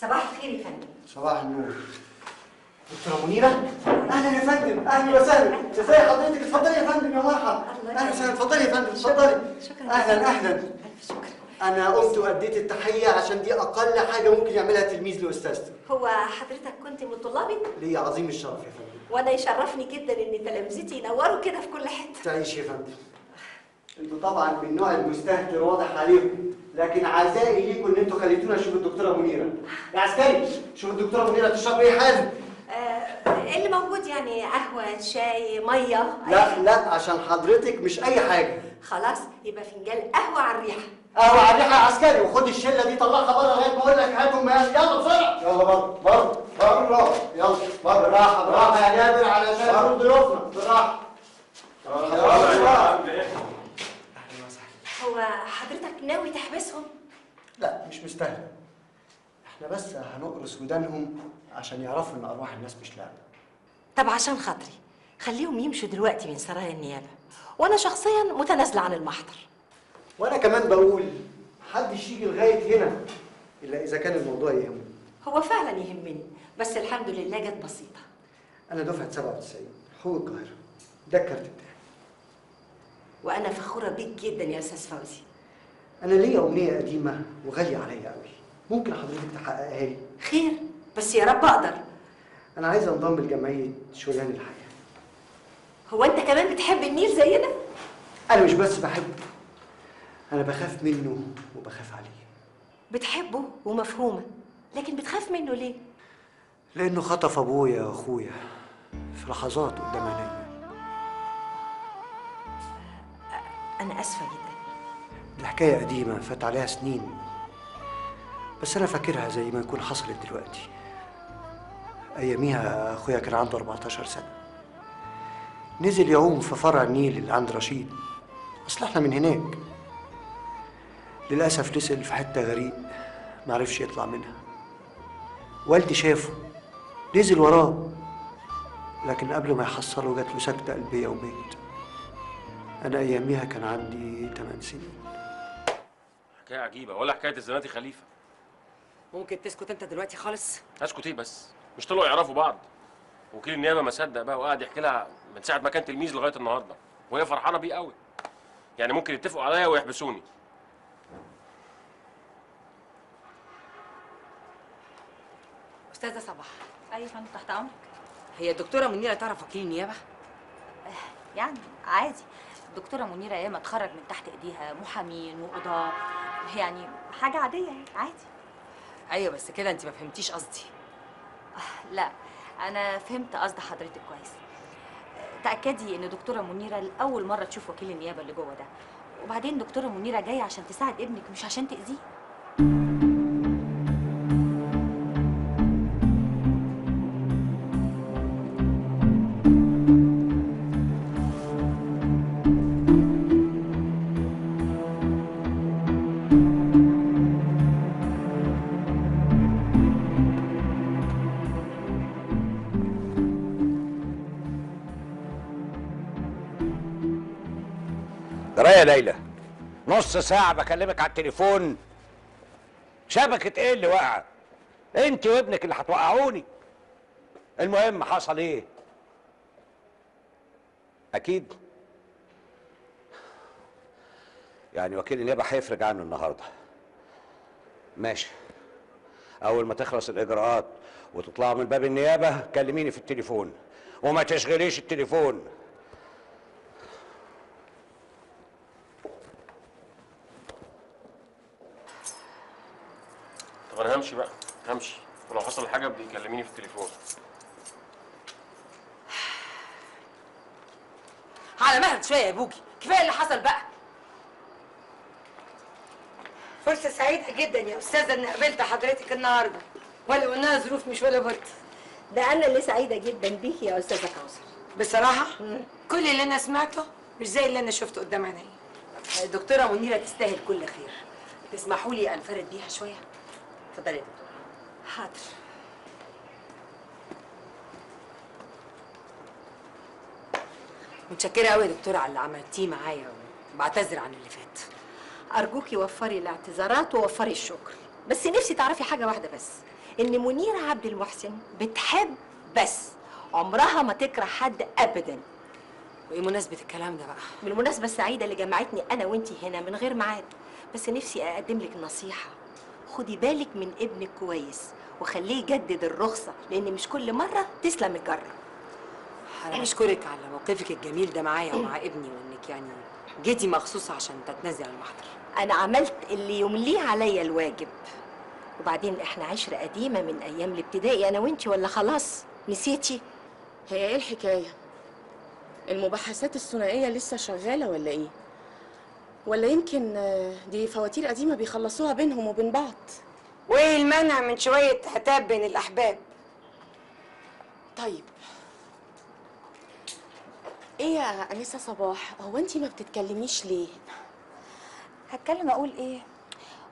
صباح الخير يا فندم. صباح النور. دكتورة منيرة؟ أهلا يا فندم أهلا وسهلا. ازي حضرتك؟ اتفضلي يا فندم يا مرحبا أهلا وسهلا. اتفضلي يا فندم اتفضلي. شكرا. أهلا أهلا. ألف شكر. أنا قمت وأديت التحية عشان دي أقل حاجة ممكن يعملها تلميذ لأستاذته هو حضرتك كنت من طلابي؟ ليا عظيم الشرف يا فندم. وأنا يشرفني جدا إن تلامذتي ينوروا كده في كل حتة. تعيش يا فندم. أنتوا طبعا من النوع المستهتر واضح عليكم. لكن عزائي ليكم إن أنتوا خليتونا نشوف الدكتورة منيرة. يا عسكري شوف الدكتورة منيرة تشرب إيه حالا آه اللي موجود يعني قهوة شاي مية. لا لا عشان حضرتك مش أي حاجة. خلاص يبقى فنجان قهوة على الريحة. قهوة على الريحة يا عسكري وخد الشلة دي طلعها بره لغاية ما أقول لك هاتهم يلا بسرعة. يلا بره بره بره يلا بره بالراحه بالراحه يا جابر علشان نرد ضيوفنا بالراحه هو حضرتك ناوي تحبسهم؟ لا مش مستاهله إحنا بس هنقرص ودانهم عشان يعرفوا إن أرواح الناس مش لعبة. طب عشان خاطري خليهم يمشوا دلوقتي من سرايا النيابة وأنا شخصيا متنازلة عن المحضر. وأنا كمان بقول محدش يجي لغايه هنا إلا إذا كان الموضوع يهمه. هو فعلا يهمني بس الحمد لله جت بسيطة. أنا دفعة 97 حقوق القاهرة. ده الكارت بتاعي. وأنا فخورة بيك جدا يا أستاذ فوزي. أنا ليا امنيه قديمة وغالية عليا قوي ممكن حضرتك تحققها لي؟ خير بس يا رب أقدر. أنا عايز أنضم لجمعية شريان الحياة. هو أنت كمان بتحب النيل زينا؟ أنا مش بس بحبه أنا بخاف منه وبخاف عليه. بتحبه ومفهومه لكن بتخاف منه ليه؟ لأنه خطف أبويا وأخويا في لحظات قدام عينيا. أنا آسفة جدا. الحكاية قديمه فات عليها سنين بس أنا فاكرها زي ما يكون حصلت دلوقتي. أياميها أخويا كان عنده 14 سنة. نزل يعوم في فرع النيل اللي عند رشيد. أصل إحنا من هناك. للأسف نزل في حتة غريق معرفش يطلع منها. والدي شافه نزل وراه لكن قبل ما يحصله جات له سكتة قلبية ومات أنا أياميها كان عندي 8 سنين. حكاية عجيبة ولا حكاية الزناتي خليفة. ممكن تسكت أنت دلوقتي خالص؟ أسكت إيه بس؟ مش طلعوا يعرفوا بعض. وكيل النيابة ما صدق بقى وقعد يحكي لها من ساعة ما كان تلميذ لغاية النهارده. وهي فرحانة بيه قوي. يعني ممكن يتفقوا عليا ويحبسوني. أستاذة صباح. أيوه فندم تحت أمرك؟ هي الدكتورة منيرة تعرف وكيل النيابة؟ يعني عادي. الدكتوره منيرة ياما اتخرج من تحت إيديها محامين وقضاة. يعني حاجة عادية يعني عادي. أيوه بس كده انت ما فهمتيش قصدي. لا أنا فهمت قصد حضرتك كويس. تأكدي إن دكتورة منيرة لأول مرة تشوف وكيل النيابة اللي جوه ده. وبعدين دكتورة منيرة جاية عشان تساعد ابنك مش عشان تأذيه. جرايه يا ليلى نص ساعة بكلمك على التليفون. شبكة إيه اللي واقعة؟ أنت وابنك اللي هتوقعوني. المهم حصل إيه؟ أكيد. يعني وكيل النيابة هيفرج عنه النهاردة. ماشي. أول ما تخلص الإجراءات وتطلعوا من باب النيابة كلميني في التليفون. وما تشغليش التليفون. طب أنا همشي بقى همشي ولو حصل حاجة بيكلميني في التليفون. على مهلك شوية يا بوجي. كفاية اللي حصل بقى. فرصة سعيدة جدا يا أستاذة إني قابلت حضرتك النهاردة. ولو إنها ظروف مش ولا بد. ده أنا اللي سعيدة جدا بيكي يا أستاذة كوثر. بصراحة؟ كل اللي أنا سمعته مش زي اللي أنا شفته قدام عيني الدكتوره منيرة تستاهل كل خير. تسمحوا لي أنفرد بيها شوية؟ اتفضلي يا دكتوره حاضر. متشكرة قوي يا دكتورة على اللي عملتيه معايا وبعتذر عن اللي فات. أرجوكي وفري الاعتذارات ووفري الشكر. بس نفسي تعرفي حاجة واحدة بس إن منيرة عبد المحسن بتحب بس عمرها ما تكره حد ابدا. وإيه مناسبة الكلام ده بقى؟ بالمناسبة السعيدة اللي جمعتني أنا وأنتي هنا من غير ميعاد بس نفسي أقدم لك نصيحة. خدي بالك من ابنك كويس وخليه يجدد الرخصة لأن مش كل مرة تسلم الجرة. أنا بشكرك على موقفك الجميل ده معايا ومع ابني وإنك يعني جيتي مخصوص عشان تتنازلي عن المحضر. أنا عملت اللي يمليه عليا الواجب. وبعدين إحنا عشرة قديمة من أيام الابتدائي أنا وإنتي ولا خلاص؟ نسيتي؟ هي إيه الحكاية؟ المباحثات الثنائية لسه شغالة ولا إيه؟ ولا يمكن آه، دي فواتير قديمة بيخلصوها بينهم وبين بعض. وايه المانع من شوية عتاب بين الأحباب؟ طيب. إيه يا أنسة صباح؟ هو انتي ما بتتكلميش ليه؟ هتكلم أقول إيه؟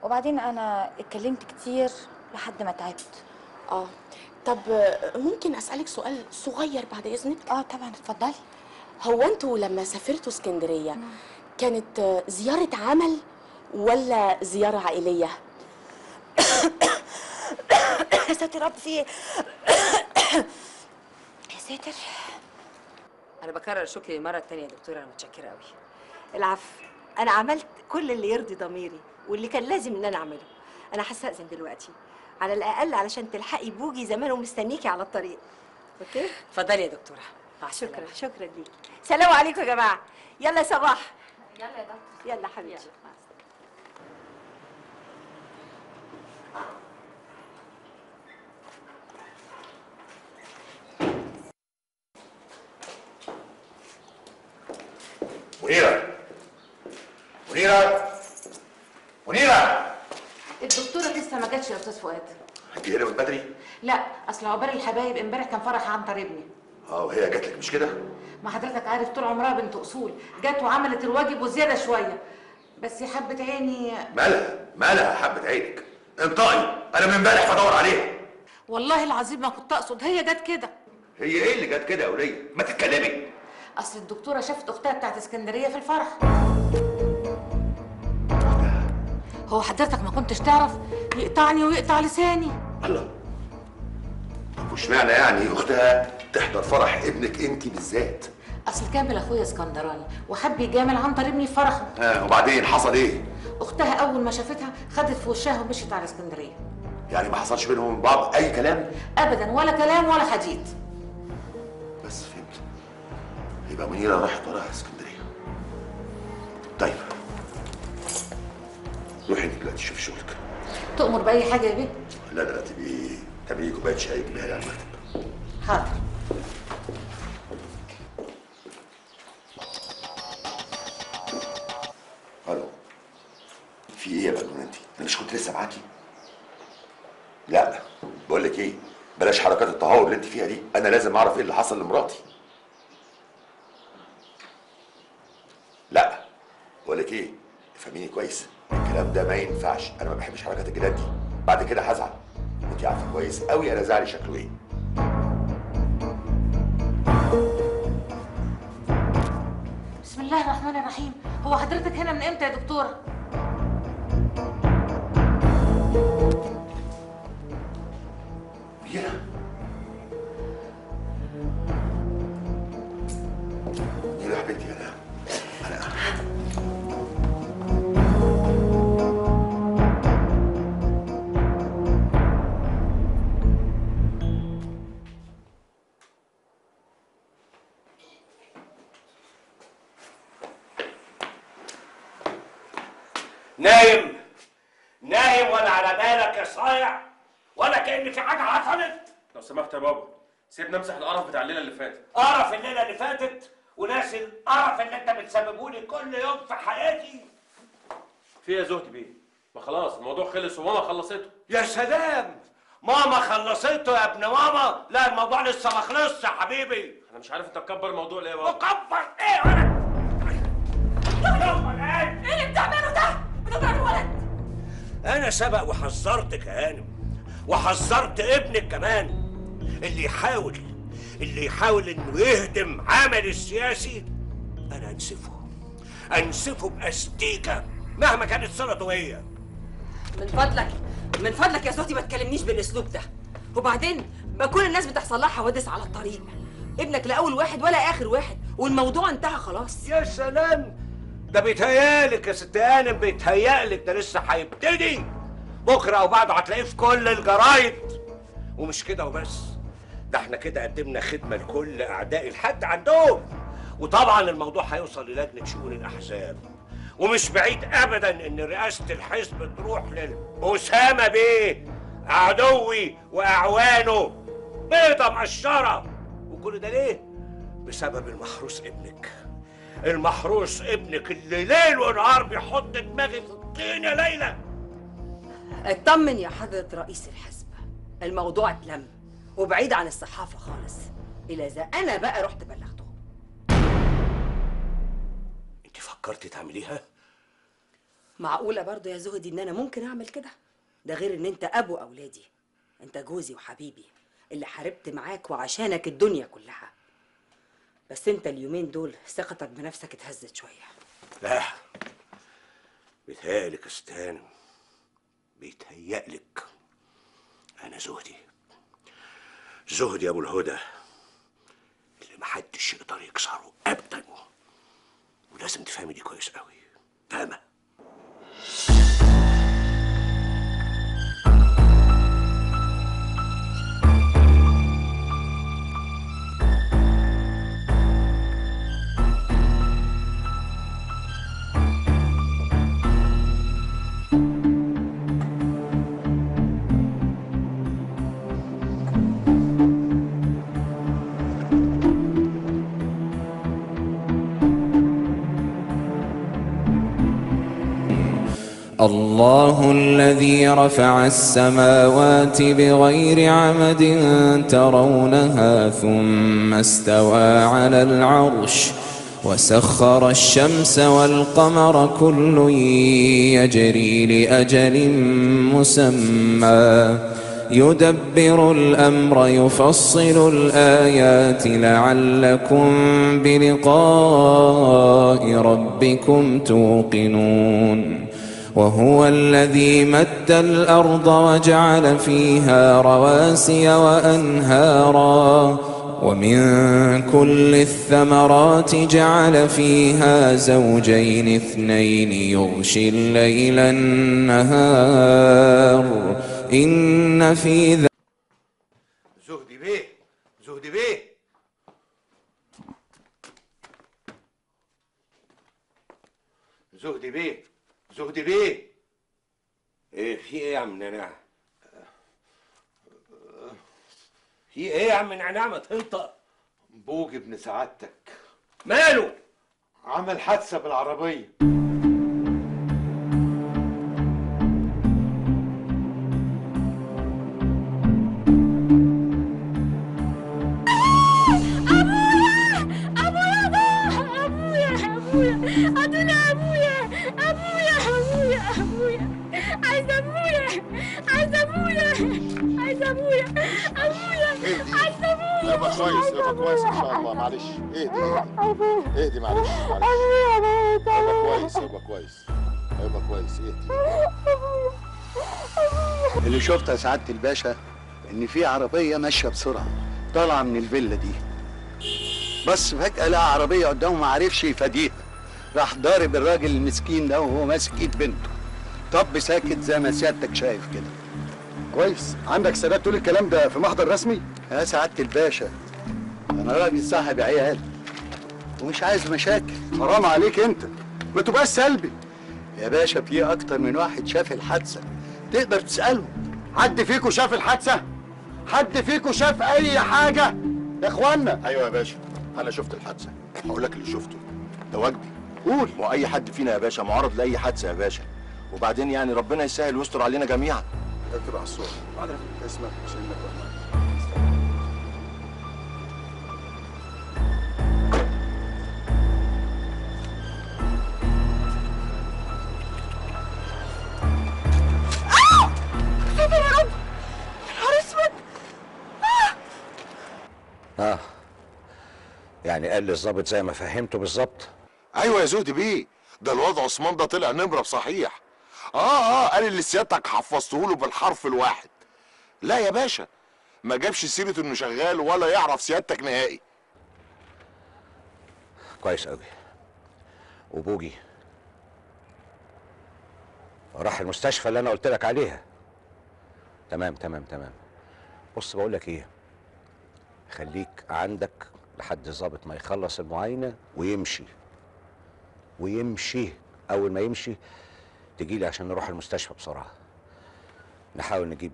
وبعدين أنا اتكلمت كتير لحد ما تعبت. آه. طب ممكن أسألك سؤال صغير بعد إذنك؟ آه طبعا اتفضلي. هو أنتوا لما سافرتوا اسكندرية كانت زيارة عمل ولا زيارة عائلية؟ يا ساتر رب في إيه يا ساتر. أنا بكرر شكري المره الثانية يا دكتورة أنا متشكرة قوي العفو. أنا عملت كل اللي يرضي ضميري واللي كان لازم إن أنا أعمله. أنا هستأذن دلوقتي. على الأقل علشان تلحقي بوجي زمانه مستنيكي على الطريق. okay؟ اتفضلي يا دكتورة. مع شكرا. شكرا ليكي. سلام عليكم يا جماعة. يلا يا صباح. يلا يا دكتور. يلا حبيبتي منيرة. منيرة. منيرة. الدكتورة لسه ما جاتش يا أستاذ فؤاد. انت هنا من بدري؟ لا أصل عقبال الحبايب امبارح كان فرح عنتر ابني. آه وهي جات لك مش كده؟ ما حضرتك عارف طول عمرها بنت أصول. جت وعملت الواجب وزيادة شوية. بس يا حبة عيني مالها؟ مالها حبة عينك؟ انطقي أنا من امبارح بدور عليها. والله العظيم ما كنت أقصد. هي جت كده. هي إيه اللي جت كده يا ولية؟ ما تتكلمي. أصل الدكتورة شافت أختها بتاعت اسكندرية في الفرح. هو حضرتك ما كنتش تعرف؟ يقطعني ويقطع لساني. الله. طب وش معنى يعني أختها تحضر فرح ابنك انت بالذات؟ أصل كامل أخويا اسكندراني وحب يجامل عنتر ابني في فرحه ها وبعدين حصل إيه؟ أختها أول ما شافتها خدت في وشها ومشيت على اسكندرية. يعني ما حصلش بينهم وبين بعض أي كلام؟ ابدا ولا كلام ولا حديد بس فهمت. يبقى منيرة راحت وراها اسكندرية. طيب. روحي انت دلوقتي شوفي شغلك. تؤمر بأي حاجة يا بيه؟ لا لا تبقي تعملي كوباية شاي لي على المكتب. حاضر. ألو. في إيه يا بلبن انت؟ أنا مش كنت لسه معاكي؟ لا بقول لك إيه؟ بلاش حركات التهور اللي انت فيها دي. أنا لازم اعرف إيه اللي حصل لمراتي. لا بقول لك إيه؟ افهميني كويس. الكلام ده ما ينفعش. أنا ما بحبش حركات الجنان دي. بعد كده هزعل. وانت عارفة كويس قوي أنا زعلي شكله إيه. الرحمن الرحيم. هو حضرتك هنا من إمتى يا دكتوره يا بابا. سيبنا امسح القرف بتاع الليلة اللي فاتت. قرف الليلة اللي فاتت؟ وناسي القرف اللي انت بتسببه لي كل يوم في حياتي؟ في يا زهدي بيه. ما خلاص الموضوع خلص وماما خلصته. يا سلام! ماما خلصته يا ابن ماما؟ لا الموضوع لسه ما خلصش يا حبيبي. أنا مش عارف أنت مكبر الموضوع ليه يا بابا. مكبر إيه أنا إيه اللي بتعمله ده؟ بتضرب الولد أنا سبق وحذرتك يا هانم وحذرت ابنك كمان. اللي يحاول اللي يحاول إنه يهدم عمل السياسي أنا أنسفه. أنسفه بأستيكة مهما كانت صلته هي من فضلك من فضلك يا زوتي ما تكلمنيش بالأسلوب ده. وبعدين ما كل الناس بتحصل لها حوادث على الطريق. ابنك لا أول واحد ولا آخر واحد والموضوع انتهى خلاص. يا سلام! ده بيتهيألك يا ست هانم بيتهيألك ده لسه هيبتدي. بكرة أو بعده هتلاقيه في كل الجرايد. ومش كده وبس. ده إحنا كده قدمنا خدمة لكل أعداء الحد عندهم. وطبعا الموضوع هيوصل للجنه شؤون الأحزاب. ومش بعيد ابدا إن رئاسة الحزب تروح لأسامة بيه عدوي وأعوانه. بيضه مقشره وكل ده ليه؟ بسبب المحروس ابنك. المحروس ابنك اللي ليل ونهار بيحط دماغي في الطين يا ليلى. اطمن يا حضرة رئيس الحزب. الموضوع اتلم. وبعيد عن الصحافة خالص. إلا إذا أنا بقى رحت بلغتهم أنت فكرتي تعمليها؟ معقولة برضه يا زهدي إن أنا ممكن أعمل كده؟ ده غير إن أنت أبو أولادي. أنت جوزي وحبيبي اللي حاربت معاك وعشانك الدنيا كلها. بس أنت اليومين دول ثقتك بنفسك اتهزت شوية. لا. بيتهيألك يا ست هانم بيتهيألك أنا زهدي. زهدي أبو الهدى. اللي محدش يقدر يكسره أبدا. ولازم تفهمي دي كويس قوي فاهمة؟ الله الذي رفع السماوات بغير عمد ترونها ثم استوى على العرش وسخر الشمس والقمر كل يجري لأجل مسمى. يدبر الأمر يفصل الآيات لعلكم بلقاء ربكم توقنون. وهو الذي مد الأرض وجعل فيها رواسي وأنهارا ومن كل الثمرات جعل فيها زوجين اثنين يغشي الليل النهار. إن في ذلك زهدي بيه زهدي زهدي زهدي بيه. إيه في إيه يا عم نعناع؟ في إيه يا عم نعناع؟ ما تنطق بوج ابن سعادتك. ماله؟ عمل حادثة بالعربية. كويس يبقى كويس إن شاء الله معلش. اهدي اهدي اهدي معلش معلش. يبقى كويس يبقى كويس يبقى كويس. اهدي اللي شفته يا سعادة الباشا إن في عربية ماشية بسرعة طالعة من الفيلا دي. بس فجأة لقى عربية قدامه ما عرفش يفاديها. راح ضارب الراجل المسكين ده وهو ماسك إيد بنته. طب ساكت زي ما سيادتك شايف كده. كويس. عندك سداد تقول الكلام ده في محضر رسمي؟ يا سعادة الباشا. أنا راجل صاحب عيال. ومش عايز مشاكل. حرام عليك أنت. ما تبقاش سلبي. يا باشا في أكتر من واحد شاف الحادثة. تقدر تسأله. حد فيكم شاف الحادثة؟ حد فيكم شاف أي حاجة؟ يا اخوانا أيوه يا باشا. أنا شفت الحادثة. هقول لك اللي شفته. ده واجبي. قول. واي حد فينا يا باشا معرض لأي حادثة يا باشا. وبعدين يعني ربنا يسهل ويستر علينا جميعا. اكتب على الصورة اسمك وسنك آه يعني قال لي الظابط زي ما فهمته بالظبط. أيوه يا زهدي بيه. ده الواد عثمان ده طلع نمرة بصحيح. آه آه قال اللي سيادتك حفظته له بالحرف الواحد. لا يا باشا ما جابش سيرة إنه شغال ولا يعرف سيادتك نهائي. كويس قوي وبوجي راح المستشفى اللي أنا قلت لك عليها. تمام تمام تمام. بص بقول لك إيه؟ خليك عندك لحد الظابط ما يخلص المعاينة ويمشي. ويمشي. أول ما يمشي تجي لي عشان نروح المستشفى بسرعة. نحاول نجيب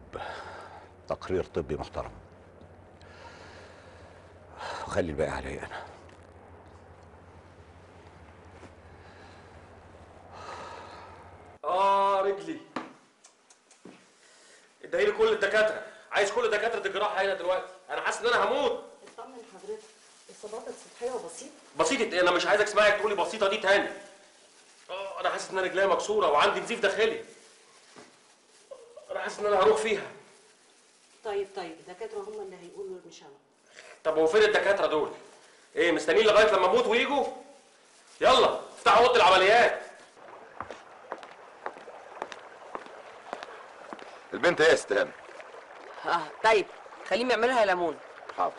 تقرير طبي محترم. وخلي الباقي عليا أنا. آه رجلي. ادعي لي كل الدكاترة. عايز كل دكاترة الجراحه هنا دلوقتي. أنا حاسس ان أنا هموت. اطمن حضرتك اصاباتك سطحيه وبسيطه بسيطة إيه؟ أنا مش عايزك اسمعك تقولي بسيطة دي تاني. آه أنا حاسس إن أنا رجليا مكسورة وعندي نزيف داخلي. أنا حاسس إن أنا هروح فيها. طيب طيب الدكاترة هم اللي هيقولوا مش أنا طب هو فين الدكاترة دول؟ إيه مستنيين لغاية لما أموت ويجوا؟ يلا افتحوا أوضة العمليات. البنت إيه يا استهام آه طيب. خليهم يعملوا لها ليمون. حاضر.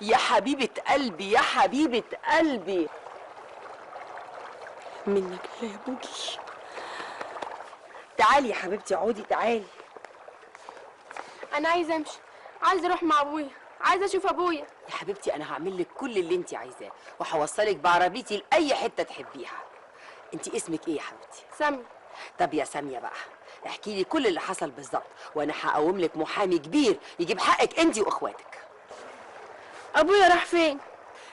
يا حبيبة قلبي يا حبيبة قلبي. منك لا يا بوجي. تعالي يا حبيبتي اقعدي تعالي. أنا عايزة أمشي. عايزة أروح مع أبويا. عايزة أشوف أبويا. يا حبيبتي أنا هعمل لك كل اللي انت عايزاه وهوصلك بعربيتي لأي حتة تحبيها. انت اسمك إيه يا حبيبتي؟ سامي طب يا سامية بقى. احكي لي كل اللي حصل بالظبط وأنا هقوم لك محامي كبير يجيب حقك انت وإخواتك. أبويا راح فين؟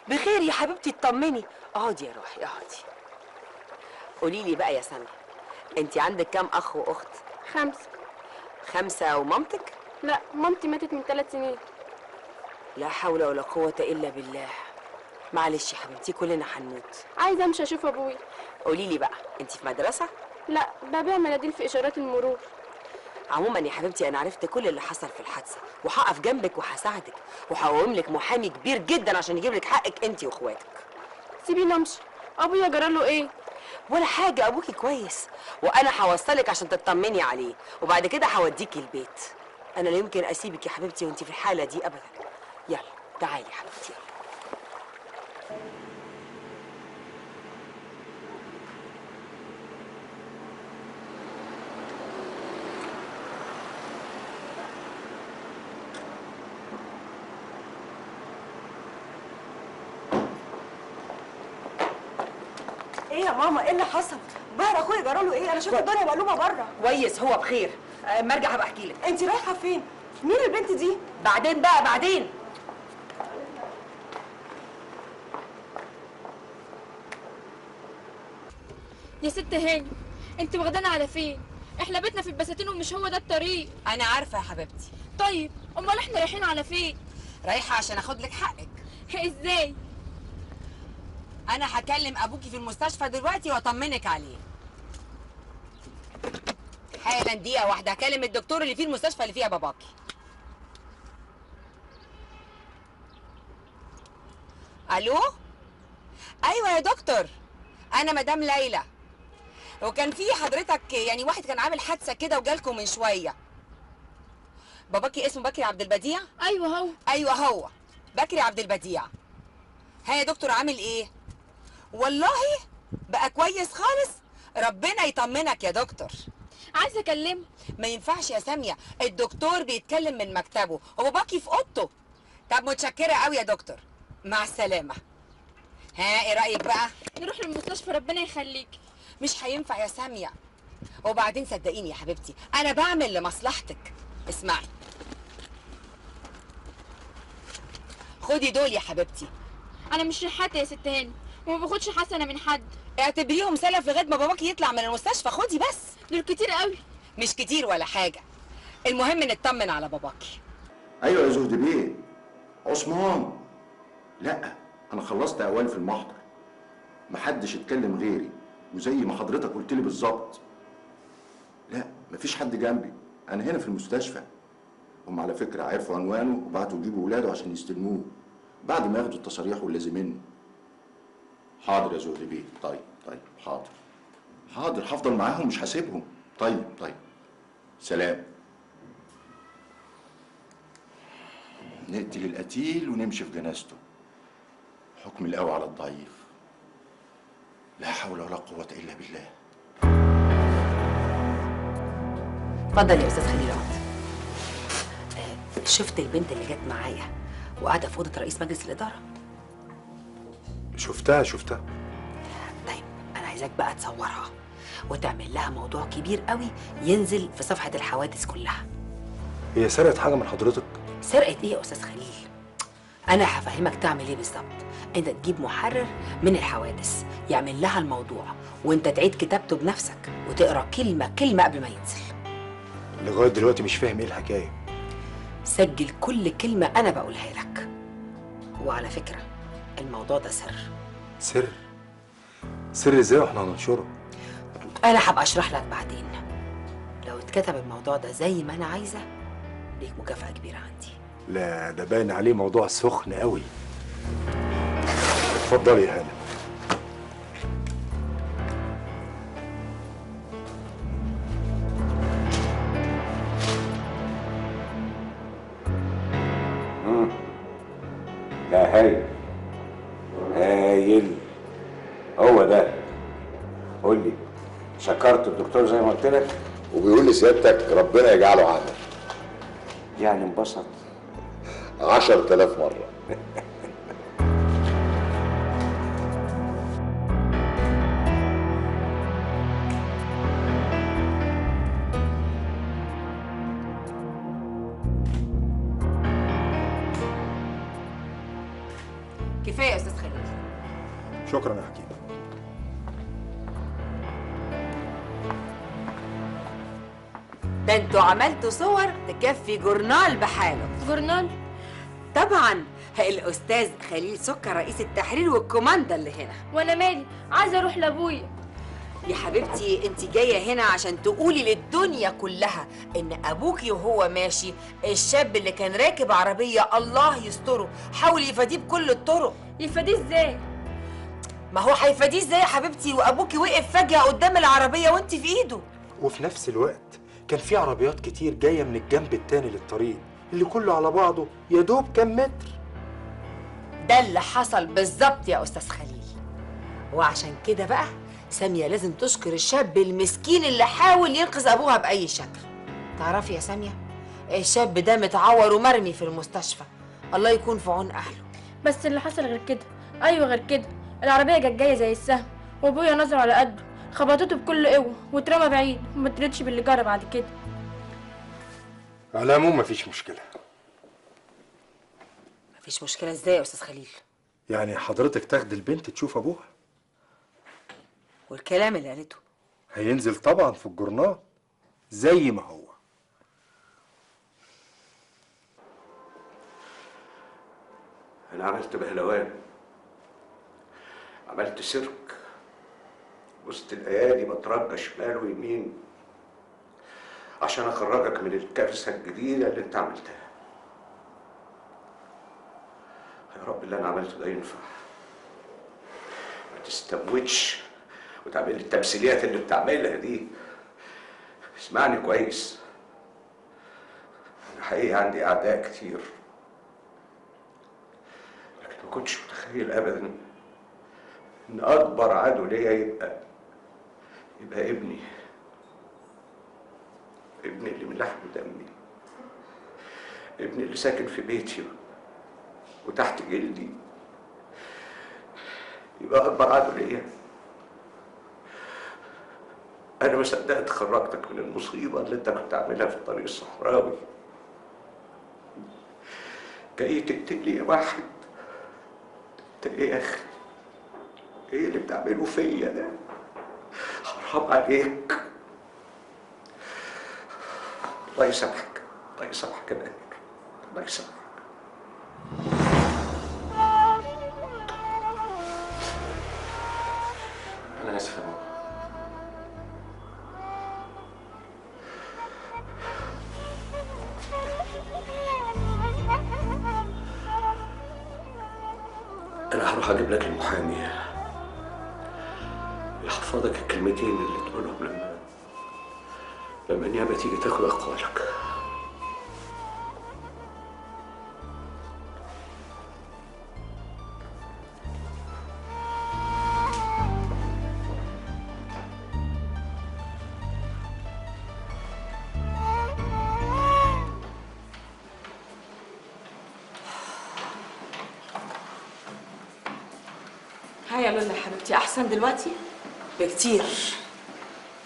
بخير يا حبيبتي اطمني. اقعدي يا روحي اقعدي. قولي لي بقى يا سامية انت عندك كام أخ وأخت؟ خمسة. خمسة ومامتك؟ لا مامتي ماتت من ثلاث سنين. لا حول ولا قوة إلا بالله. معلش يا حبيبتي كلنا هنموت عايزة أمشي أشوف أبويا. قولي لي بقى انت في مدرسة؟ لا ببيع مناديل في اشارات المرور. عموما يا حبيبتي أنا عرفت كل اللي حصل في الحادثة. وهقف جنبك وهساعدك وهقوم لك محامي كبير جدا عشان يجيب لك حقك انت وإخواتك. سيبيني امشي ابويا جراله إيه؟ ولا حاجة أبوكي كويس. وأنا هوصلك عشان تطمني عليه. وبعد كده هوديكي البيت. أنا لا يمكن أسيبك يا حبيبتي وانت في الحالة دي ابدا. يلا تعالي يا حبيبتي إيه يا ماما إيه اللي حصل بهر أخويا جراله إيه؟ أنا شفت الدنيا مقلوبة بره. كويس هو بخير. آه، ما أرجع هبقى أحكي لك. انت رايحة فين؟ مين البنت دي؟ بعدين بقى بعدين. يا ست هاني انت واخدانا على فين؟ إحنا بيتنا في البساتين ومش هو ده الطريق. أنا عارفة يا حبيبتي. طيب أمال إحنا رايحين على فين؟ رايحة عشان أخد لك حقك. إزاي؟ أنا هكلم أبوكي في المستشفى دلوقتي وأطمنك عليه. حالا دقيقة واحدة هكلم الدكتور اللي في المستشفى اللي فيها باباكي. ألو؟ أيوه يا دكتور. أنا مدام ليلى. وكان في حضرتك يعني واحد كان عامل حادثة كده وجالكم من شوية. باباكي اسمه بكري عبد البديع؟ أيوه هو. أيوه هو. بكري عبد البديع. ها يا دكتور عامل إيه؟ والله بقى كويس خالص. ربنا يطمنك يا دكتور. عايزه أكلمه. ما ينفعش يا سامية. الدكتور بيتكلم من مكتبه. وباباكي في أوضته. طب متشكرة قوي يا دكتور. مع السلامة. ها إيه رأيك بقى؟ نروح للمستشفى ربنا يخليك. مش هينفع يا سامية. وبعدين صدقيني يا حبيبتي أنا بعمل لمصلحتك. اسمعي. خدي دول يا حبيبتي. أنا مش ريحاتي يا ست هاني. وما باخدش حسنة من حد. اعتبريهم سلف لغاية ما باباكي يطلع من المستشفى خدي بس. دول كتير قوي. مش كتير ولا حاجة. المهم نطمن على باباكي أيوه يا زهد بيه. عثمان. لا أنا خلصت اوان في المحضر. محدش اتكلم غيري وزي ما حضرتك قلت لي بالظبط. لا مفيش حد جنبي. أنا هنا في المستشفى. هم على فكرة عرفوا عنوانه وبعتوا يجيبوا ولاده عشان يستلموه. بعد ما ياخدوا التصاريح واللازمين حاضر يا زهد بيه طيب طيب حاضر. حاضر هفضل معاهم مش هسيبهم. طيب طيب. سلام. نقتل القتيل ونمشي في جنازته. حكم القوي على الضعيف. لا حول ولا قوة إلا بالله. اتفضل يا أستاذ خليل اقعد آه، شفت البنت اللي جت معايا وقاعدة في أوضة رئيس مجلس الإدارة؟ شفتها شفتها. أنا عايزاك بقى تصورها وتعمل لها موضوع كبير قوي ينزل في صفحة الحوادث كلها. هي سرقت حاجة من حضرتك؟ سرقه إيه يا أستاذ خليل؟ أنا هفهمك تعمل إيه بالظبط. أنت تجيب محرر من الحوادث يعمل لها الموضوع وأنت تعيد كتابته بنفسك وتقرأ كلمة كلمة قبل ما ينزل. لغاية دلوقتي مش فاهم إيه الحكاية. سجل كل كلمة أنا بقولها لك. وعلى فكرة الموضوع ده سر. سر؟ سر إزاي وإحنا هننشره؟ أنا هبقى أشرح لك بعدين. لو اتكتب الموضوع ده زي ما أنا عايزة ليك مكافأة كبيرة عندي. لا ده باين عليه موضوع سخن قوي. اتفضلي يا هانم. قلت لك وبيقول لي سيادتك ربنا يجعله عامل. يعني انبسط. 10000 مرة. عملتوا صور تكفي جورنال بحاله. جورنال؟ طبعا الأستاذ خليل سكر رئيس التحرير والكوماندا اللي هنا. وأنا مالي عايزة أروح لأبويا. يا حبيبتي أنت جاية هنا عشان تقولي للدنيا كلها إن أبوكي وهو ماشي الشاب اللي كان راكب عربية الله يستره حاول يفاديه بكل الطرق. يفاديه إزاي؟ ما هو هيفاديه إزاي يا حبيبتي؟ وأبوكي وقف فجأة قدام العربية وأنت في إيده. وفي نفس الوقت كان في عربيات كتير جاية من الجنب التاني للطريق اللي كله على بعضه يا دوب كام متر. ده اللي حصل بالظبط يا أستاذ خليل. وعشان كده بقى سامية لازم تشكر الشاب المسكين اللي حاول ينقذ أبوها بأي شكل. تعرفي يا سامية الشاب ده متعور ومرمي في المستشفى. الله يكون في عون أهله. بس اللي حصل غير كده؟ أيوه غير كده. العربية جت جاية زي السهم وأبويا نظر على قده. خبطته بكل قوة واترمى بعيد وما تردش باللي جرى بعد كده. على العموم مفيش مشكلة. مفيش مشكلة إزاي يا أستاذ خليل؟ يعني حضرتك تاخد البنت تشوف أبوها؟ والكلام اللي قالته. هينزل طبعا في الجورنال زي ما هو. أنا عملت بهلوان. عملت سيرك. وسط الأيادي بترجى شمال ويمين عشان أخرجك من الكارثة الجديدة اللي أنت عملتها. يا رب اللي أنا عملته ده ينفع. ما تستموتش وتعمل لي التمثيليات اللي بتعملها دي. اسمعني كويس. أنا حقيقي عندي أعداء كتير. لكن ما كنتش متخيل ابدا إن أكبر عدو ليا يبقى يبقى ابني. ابني اللي من لحم ودمي ابني اللي ساكن في بيتي. وتحت جلدي. يبقى أكبر عدو ليا. أنا ما صدقت خرجتك من المصيبة اللي أنت كنت عاملها في الطريق الصحراوي. جاي تقتلي يا واحد. أنت إيه يا أخي؟ إيه اللي بتعمله فيا ده؟ حرام عليك. الله يسامحك الله يسامحك يا نادر الله يسامحك. أنا آسف يا أنا هروح أجيب لك المحامي. قصادك الكلمتين اللي تقولهم لما لما النيابة تيجي تاخد أقوالك هيا لولا حبيبتي أحسن دلوقتي؟ بكتير.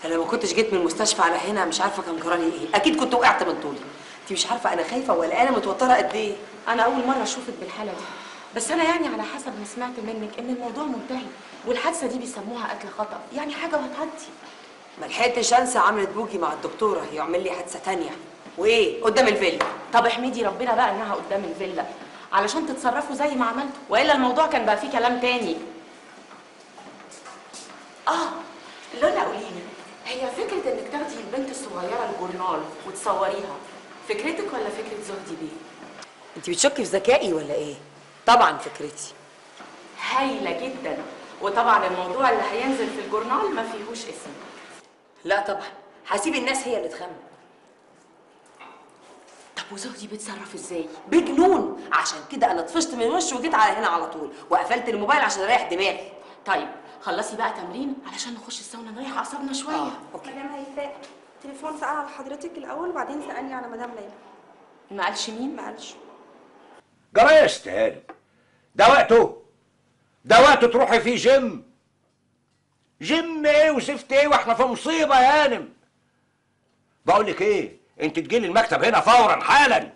أنا ما كنتش جيت من المستشفى على هنا مش عارفة كان جرالي إيه. أكيد كنت وقعت من طولي. انت مش عارفة أنا خايفة ولا أنا متوترة قد إيه. أنا أول مرة أشوفك بالحالة دي. بس أنا يعني على حسب ما سمعت منك إن الموضوع منتهي والحادثة دي بيسموها قتل خطأ. يعني حاجة وهتعدي. ما لحقتش أنسى عملت بوجي مع الدكتورة. يعمل لي حادثة تانية. وإيه؟ قدام الفيلا. طب احمدي ربنا بقى إنها قدام الفيلا. علشان تتصرفوا زي ما عملتوا. وإلا الموضوع كان بقى فيه كلام تاني. آه لولا قولي لي هي فكرة إنك تاخدي البنت الصغيرة الجورنال وتصوريها فكرتك ولا فكرة زهدي بيه؟ انت بتشكي في ذكائي ولا إيه؟ طبعا فكرتي. هايلة جدا. وطبعا الموضوع اللي هينزل في الجورنال ما فيهوش اسم. لا طبعا. هسيب الناس هي اللي تخمن. طب وزهدي بيتصرف إزاي؟ بجنون. عشان كده أنا طفشت من وشه وجيت على هنا على طول وقفلت الموبايل عشان أريح دماغي. طيب خلصي بقى تمرين علشان نخش الساونا نريح اعصابنا شوية. آه. مدام هيفاء تليفون سأل على حضرتك الأول وبعدين سألني على مدام ليلى. ما قالش مين؟ ما قالش. جرى يا أستاذ. ده وقته. ده وقته تروحي فيه جيم. جيم إيه وزفت إيه وإحنا في مصيبة يا هانم بقول لك إيه أنت تجيلي المكتب هنا فورا حالا.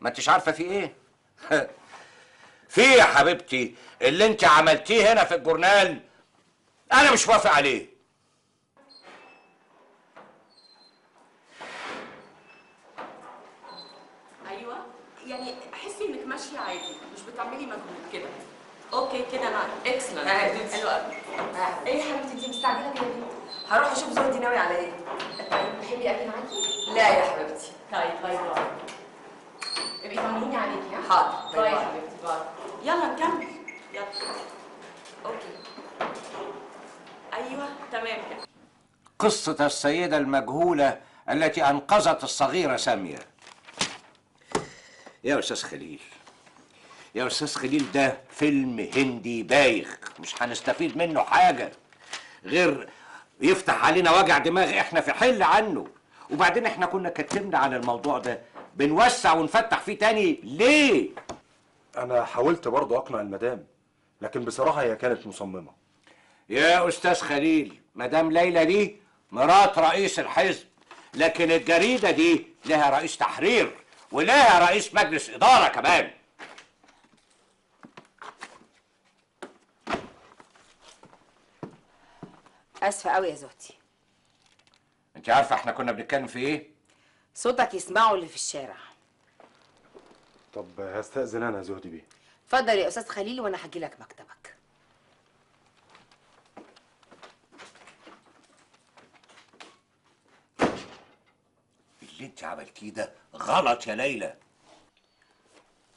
ما أنتش عارفة في إيه. في يا حبيبتي اللي انت عملتيه هنا في الجورنال أنا مش موافق عليه. أيوه يعني حسي إنك ماشية عادي مش بتعملي مجهود كده. okay كده أنا excellent حلو قوي إيه يا حبيبتي انت مستعجلة كده ليه؟ هروح أشوف زوجتي ناوي على إيه. طيب تحبي أجي معاكي؟ لا يا حبيبتي. طيب bye bye. ابقي طمنيني عليكي؟ حاضر. bye يا حبيبتي. باي يلا نكمل. يلا. okay. أيوه تمام. قصة السيدة المجهولة التي أنقذت الصغيرة سامية يا أستاذ خليل يا أستاذ خليل ده فيلم هندي بايخ. مش هنستفيد منه حاجة غير يفتح علينا وجع دماغ إحنا في حل عنه. وبعدين إحنا كنا كتمنا على الموضوع ده. بنوسع ونفتح فيه تاني. ليه؟ أنا حاولت برضه أقنع المدام لكن بصراحة هي كانت مصممة. يا أستاذ خليل مدام ليلى دي مرات رئيس الحزب لكن الجريدة دي لها رئيس تحرير ولها رئيس مجلس إدارة كمان. آسفة قوي يا زوجتي. أنت عارفة إحنا كنا بنتكلم في إيه؟ صوتك يسمعه اللي في الشارع. طب هستأذن أنا يا زهدي بيه. اتفضل يا أستاذ خليل وأنا هجي لك مكتبك. اللي انت عملتيه ده غلط يا ليلى.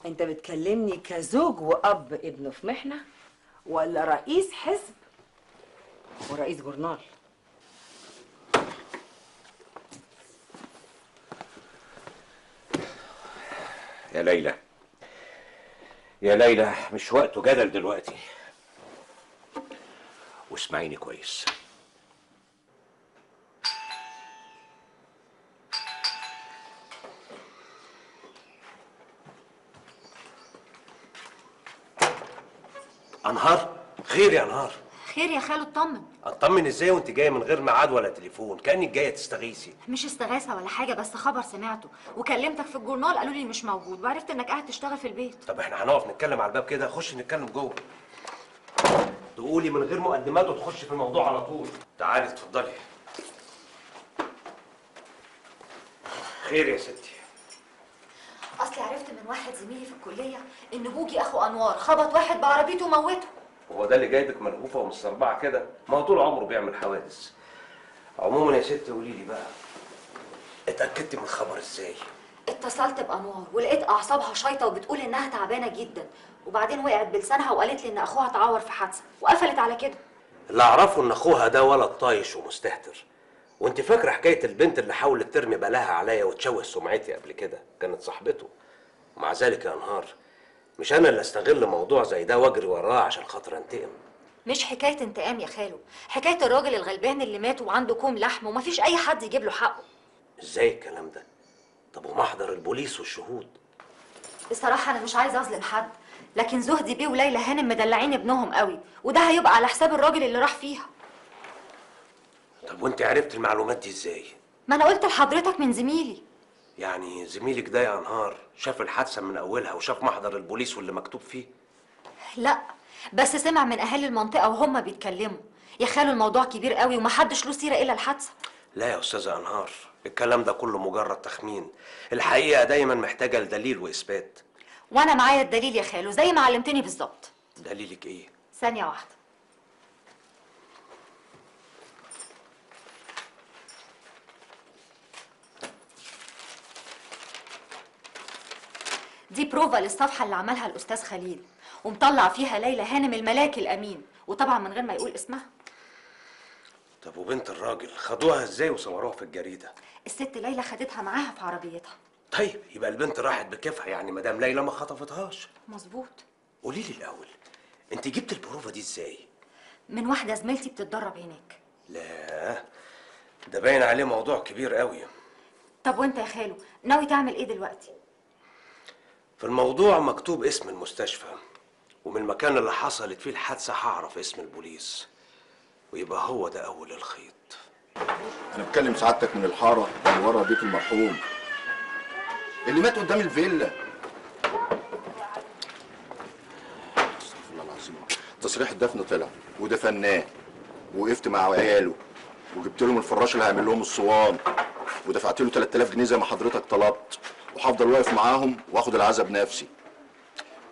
أنت بتكلمني كزوج وأب ابنه في محنة ولا رئيس حزب ورئيس جورنال؟ يا ليلى. يا ليلى مش وقته جدل دلوقتي. واسمعيني كويس. أنهار؟ خير يا أنهار. خير يا خالو اطمن. أطمن إزاي وأنت جاية من غير ميعاد ولا تليفون؟ كأنك جاية تستغيثي. مش استغاثة ولا حاجة بس خبر سمعته. وكلمتك في الجورنال قالوا لي مش موجود وعرفت إنك قاعد تشتغل في البيت. طب إحنا هنقف نتكلم على الباب كده؟ خش نتكلم جوه. تقولي من غير مقدمات وتخش في الموضوع على طول. تعالي اتفضلي. خير يا ستي. أصلي عرفت من واحد زميلي في الكلية إن بوجي أخو أنوار خبط واحد بعربيته وموته. هو ده اللي جايبك ملهوفة ومستربعة كده. ما هو طول عمره بيعمل حوادث. عموما يا ستي قولي لي بقى اتاكدتي من الخبر إزاي؟ اتصلت بأنوار ولقيت أعصابها شايطة وبتقول إنها تعبانة جدا. وبعدين وقعت بلسانها وقالت لي إن أخوها اتعور في حادثة وقفلت على كده. اللي أعرفه إن أخوها ده ولد طايش ومستهتر. وأنت فاكرة حكاية البنت اللي حاولت ترمي بلاها عليا وتشوه سمعتي قبل كده؟ كانت صاحبته. ومع ذلك يا انهار مش أنا اللي أستغل موضوع زي ده وأجري وراه عشان خاطر أنتقم؟ مش حكاية انتقام يا خالو. حكاية الراجل الغلبان اللي مات وعنده كوم لحم ومفيش أي حد يجيب له حقه. إزاي الكلام ده؟ طب ومحضر البوليس والشهود؟ بصراحة أنا مش عايزه أظلم حد لكن زهدي بيه وليلى هانم مدلعين ابنهم قوي وده هيبقى على حساب الراجل اللي راح فيها. طب وأنت عرفت المعلومات دي إزاي؟ ما أنا قلت لحضرتك من زميلي. يعني زميلك ده يا انهار شاف الحادثة من أولها وشاف محضر البوليس واللي مكتوب فيه؟ لا بس سمع من أهالي المنطقة وهم بيتكلموا. يا خالو الموضوع كبير قوي ومحدش له سيرة إلا الحادثة. لا يا أستاذة أنهار الكلام ده كله مجرد تخمين. الحقيقة دايما محتاجة لدليل وإثبات. وأنا معايا الدليل يا خالو زي ما علمتني بالظبط. دليلك إيه؟ ثانية واحدة. دي بروفا للصفحة اللي عملها الأستاذ خليل ومطلع فيها ليلى هانم الملاك الأمين وطبعا من غير ما يقول اسمها. طب وبنت الراجل خدوها إزاي وصوروها في الجريدة؟ الست ليلى خدتها معاها في عربيتها. طيب يبقى البنت راحت بكيفها يعني مدام ليلى ما خطفتهاش. مظبوط. قولي لي الأول أنت جبت البروفه دي إزاي؟ من واحدة زميلتي بتتدرب هناك. لا ده باين عليه موضوع كبير قوي. طب وأنت يا خالو ناوي تعمل إيه دلوقتي؟ في الموضوع مكتوب اسم المستشفى ومن المكان اللي حصلت فيه الحادثة هعرف اسم البوليس ويبقى هو ده أول الخيط. أنا بكلم سعادتك من الحارة اللي ورا بيت المرحوم. اللي مات قدام الفيلا. استغفر الله العظيم. تصريح الدفن طلع ودفناه وقفت مع عياله وجبت لهم الفراش اللي هيعمل لهم الصوان ودفعت له 3000 جنيه زي ما حضرتك طلبت. وهفضل واقف معاهم واخد العزاء بنفسي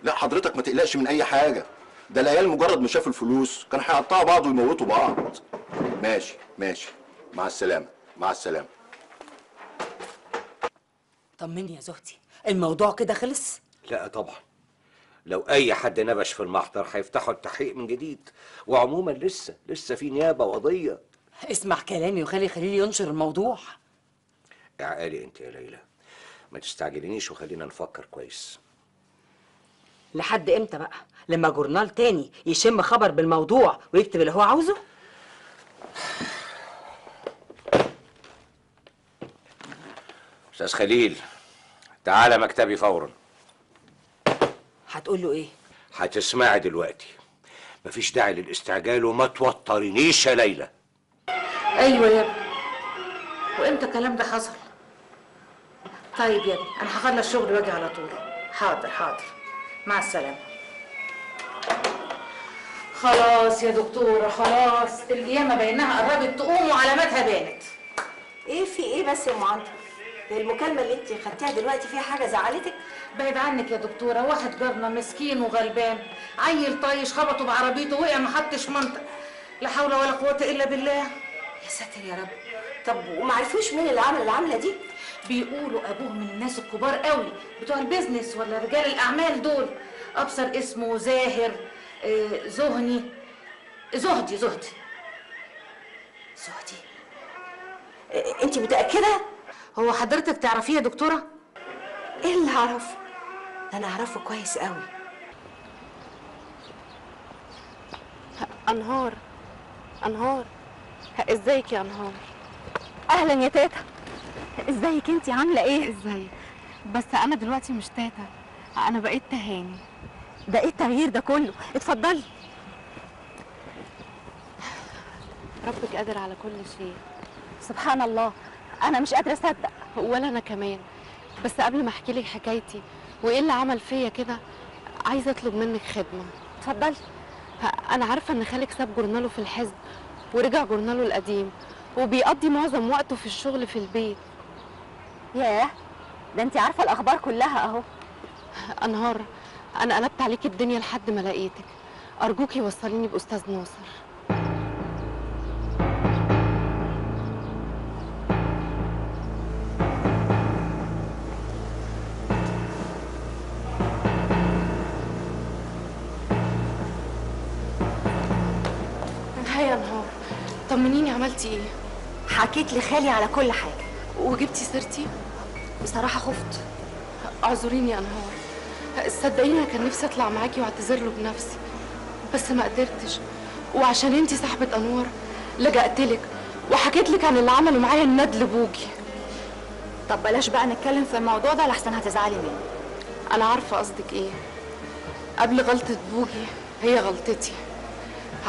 لا حضرتك ما تقلقش من أي حاجة. ده العيال مجرد ما شافوا الفلوس كانوا هيقطعوا بعض ويموتوا بعض. ماشي ماشي. مع السلامة مع السلامة. طمني يا زهدي الموضوع كده خلص؟ لا طبعا. لو أي حد نبش في المحضر هيفتحوا التحقيق من جديد. وعموما لسه لسه في نيابة وقضية. اسمع كلامي وخلي خليل ينشر الموضوع. اعقالي أنت يا ليلى. ما تستعجلينيش وخلينا نفكر كويس. لحد إمتى بقى؟ لما جورنال تاني يشم خبر بالموضوع ويكتب اللي هو عاوزه؟ أستاذ خليل تعالى مكتبي فورا. هتقول له إيه؟ هتسمعي دلوقتي. مفيش داعي للاستعجال وما توترينيش يا ليلى. أيوه يا ابني. وإمتى الكلام ده حصل؟ طيب يا ابني أنا هخلص شغل وأجي على طول. حاضر حاضر. مع السلامة. خلاص يا دكتورة خلاص. القيامة بينها قربت تقوم وعلاماتها بانت. إيه في إيه بس يا أم هي المكالمة اللي انت خدتيها دلوقتي فيها حاجة زعلتك؟ بعيد عنك يا دكتورة واحد جارنا مسكين وغلبان. عيل طايش خبطه بعربيته وقع ما حطش منطق. لا حول ولا قوة إلا بالله. يا ساتر يا رب. طب وما عرفوش مين اللي عمل العملة دي؟ بيقولوا ابوه من الناس الكبار قوي بتوع البيزنس ولا رجال الأعمال دول. أبصر اسمه زاهر آه، زهني. زهدي زهدي. زهدي. انت متأكدة؟ هو حضرتك تعرفيه يا دكتورة؟ إيه اللي أعرفه؟ ده أنا أعرفه كويس قوي. أنهار. أنهار. ازيك يا انهار؟ أهلا يا تيتا ازيك انتي؟ عاملة إيه؟ ازيك. بس أنا دلوقتي مش تاتا. أنا بقيت تهاني. ده إيه التغيير ده كله؟ اتفضلي. ربك قادر على كل شيء. سبحان الله. أنا مش قادرة اصدق. ولا أنا كمان. بس قبل ما احكي لك حكايتي وايه اللي عمل فيا كده عايزة اطلب منك خدمة. اتفضلي. أنا عارفة ان خالك ساب جورناله في الحزب ورجع جورناله القديم وبيقضي معظم وقته في الشغل في البيت. ياه ده انتي عارفة الأخبار كلها أهو. أنهار أنا قلبت عليكي الدنيا لحد ما لقيتك. ارجوكي وصليني بأستاذ ناصر. طمنيني عملتي إيه؟ حكيت لخالي على كل حاجة. وجبتي سيرتي؟ بصراحة خفت. اعذريني يا انهار صدقيني كان نفسي أطلع معاكي واعتذر له بنفسي بس ما قدرتش. وعشان انتي صاحبة انوار لجأت لك وحكيت لك عن اللي عمله معايا الندل بوجي. طب بلاش بقى نتكلم في الموضوع ده لحسن هتزعلي مني. أنا عارفة قصدك إيه. قبل غلطة بوجي هي غلطتي.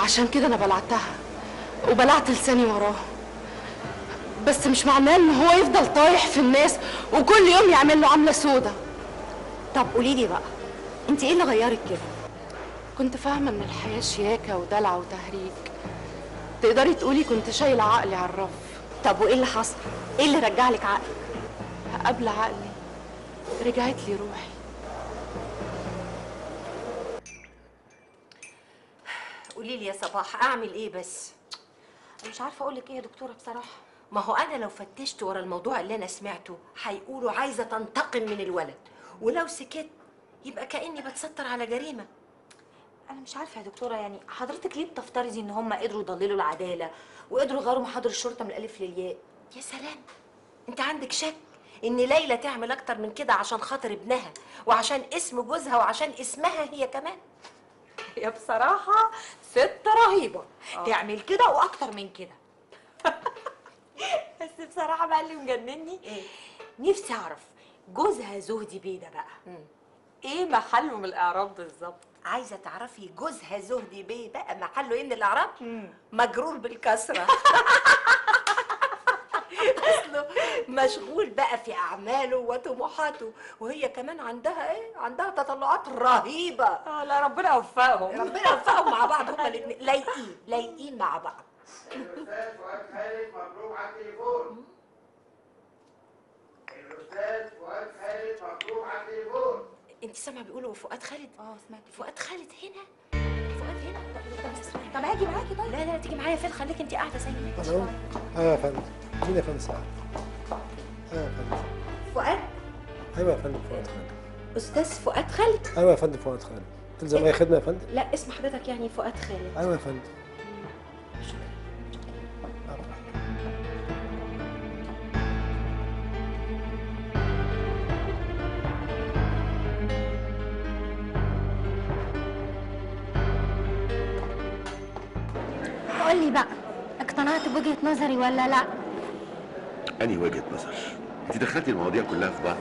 عشان كده أنا بلعتها. وبلعت لساني وراه. بس مش معناه إن هو يفضل طايح في الناس وكل يوم يعمل له عامله سودا طب قولي لي بقى أنت إيه اللي غيرك كده؟ كنت فاهمة إن الحياة شياكة ودلع وتهريج. تقدري تقولي كنت شايلة عقلي على الرف. طب وإيه اللي حصل؟ إيه اللي رجع لك عقلك قبل عقلي رجعت لي روحي. قولي لي يا صباح أعمل إيه بس؟ مش عارفة أقول لك إيه يا دكتورة بصراحة. ما هو أنا لو فتشت ورا الموضوع اللي أنا سمعته هيقولوا عايزة تنتقم من الولد. ولو سكت يبقى كأني بتستر على جريمة. أنا مش عارفة يا دكتورة يعني حضرتك ليه بتفترضي إن هم قدروا يضللوا العدالة وقدروا يغيروا محاضر الشرطة من الألف للياء؟ يا سلام! أنت عندك شك إن ليلى تعمل أكتر من كده عشان خاطر ابنها وعشان اسم جوزها وعشان اسمها هي كمان؟ يا بصراحة ست رهيبة. تعمل كده وأكتر من كده. بس بصراحة بقى اللي مجنني إيه؟ نفسي أعرف جوزها زهدي بيه ده بقى. إيه محله من الإعراب بالظبط؟ عايزة تعرفي جوزها زهدي بيه بقى محله إيه من الإعراب؟ مجرور بالكسرة. مشغول بقى في أعماله وطموحاته وهي كمان عندها إيه؟ عندها تطلعات رهيبة. آه لا ربنا يوفقهم. ربنا يوفقهم مع بعض هما الاثنين لايقين لايقين مع بعض. الاستاذ فؤاد خالد مطلوب على التليفون الاستاذ فؤاد خالد مطلوب على التليفون انت سامعة بيقولوا فؤاد خالد؟ آه سمعت. فؤاد خالد هنا؟ فؤاد هنا؟ طب هاجي معاكي طيب. لا لا تيجي معايا فين خليك انت قاعدة زي ما انت أيوه يا فندم. مين يا فندم؟ سعد أيوه يا فندم. فؤاد؟ أيوه يا فندم فؤاد خالد. أستاذ فؤاد خالد؟ أيوه يا فندم فؤاد خالد. تلزم أي خدمة يا فندم؟ لا اسم حضرتك يعني فؤاد خالد. أيوه يا فندم. قول لي بقى اقتنعت بوجهة نظري ولا لا؟ أنهي وجهة نظر؟ أنت دخلتي المواضيع كلها في بعض.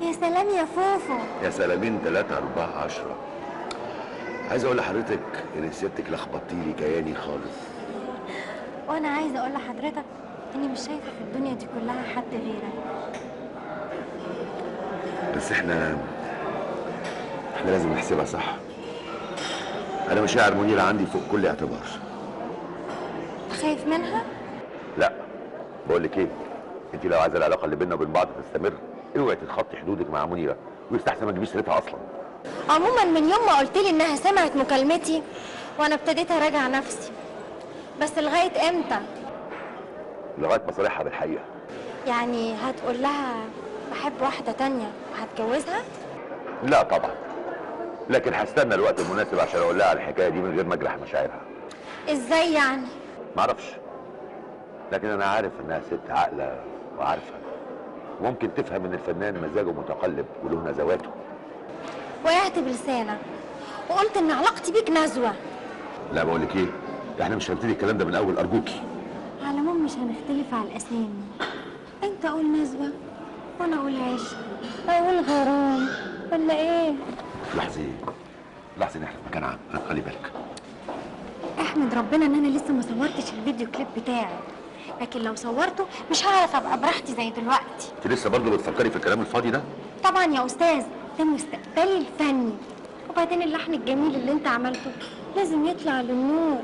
يا سلام يا فوفو. يا سلامين ثلاثة أربعة عشرة. عايز أقول لحضرتك إن سيادتك لخبطتي لي كياني خالص. وأنا عايزه أقول لحضرتك إني مش شايفة في الدنيا دي كلها حد غيرك. بس إحنا إحنا لازم نحسبها صح. أنا مشاعر منيرة عندي فوق كل اعتبار. خايف منها؟ لا بقول لك إيه؟ أنت لو عايزة العلاقة اللي بيننا وبين بعض تستمر اوعي تتخطي حدودك مع منيرة؟ ويستحسن ما تجيبيش سيرتها أصلا. عموما من يوم ما قلت لي إنها سمعت مكالمتي وأنا ابتديت أراجع نفسي. بس لغاية إمتى؟ لغاية ما صالحها بالحقيقة. يعني هتقول لها بحب واحدة تانية وهتجوزها؟ لا طبعا. لكن هستنى الوقت المناسب عشان أقول لها على الحكاية دي من غير ما أجرح مشاعرها. إزاي يعني؟ معرفش. لكن أنا عارف إنها ست عاقلة وعارفة. ممكن تفهم إن الفنان مزاجه متقلب وله نزواته وقعت بلسانك وقلت إن علاقتي بيك نزوة. لا بقول لك إيه؟ إحنا مش هنبتدي الكلام ده من الأول أرجوكي. على العموم مش هنختلف على الأسامي. أنت قول نزوة وأنا أقول عشق أقول غرام ولا إيه؟ لحظة لحظة ان إحنا في مكان عام. خلي بالك. أحمد ربنا إن أنا لسه ما صورتش الفيديو كليب بتاعي لكن لو صورته مش هعرف أبقى براحتي زي دلوقتي. انت لسه برضه بتفكري في الكلام الفاضي ده؟ طبعا يا أستاذ ده مستقبلي الفني. وبعدين اللحن الجميل اللي انت عملته لازم يطلع للنور.